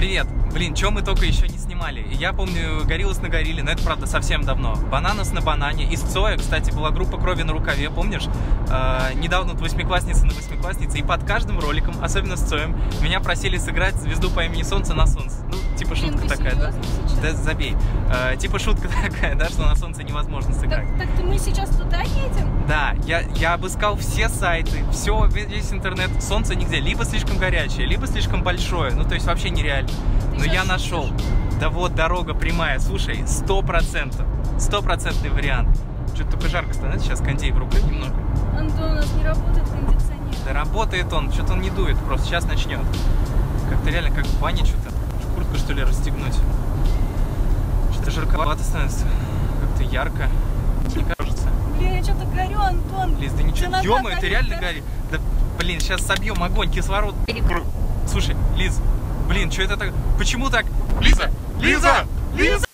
Привет. Блин, что мы только еще не снимали? Я помню, Гориллас на горилле, но это, правда, совсем давно. Бананас на банане. Из Цоя, кстати, была группа крови на рукаве, помнишь? Э, недавно вот восьмиклассница на восьмикласснице. И под каждым роликом, особенно с Цоем, меня просили сыграть звезду по имени Солнце на Солнце. Ну, типа Блин, шутка такая, да? сейчас? Да забей. Э, типа шутка такая, да, что на Солнце невозможно сыграть. Так, так мы сейчас туда едем? Да, я, я обыскал все сайты, все, весь интернет. Солнце нигде. Либо слишком горячее, либо слишком большое. Ну, то есть вообще нереально. Ты Но я нашел. Да вот, дорога прямая. Слушай, сто процентов. Стопроцентный вариант. Что-то только жарко становится, сейчас кондей врубай немного. Антон, у нас не работает кондиционер. Да работает он, что-то он не дует, просто сейчас начнет. Как-то реально как в бане что-то. Куртку что ли расстегнуть? Что-то жарковато становится. Как-то ярко. Лиз, да ничего, Темнота ё ты реально да? горит. Да, блин, сейчас собьем огонь, кислород. Слушай, Лиз, блин, что это так? Почему так? Лиза! Лиза! Лиза!